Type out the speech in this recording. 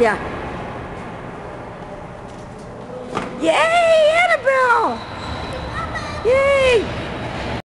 Yeah. Yay, Annabelle! Yay!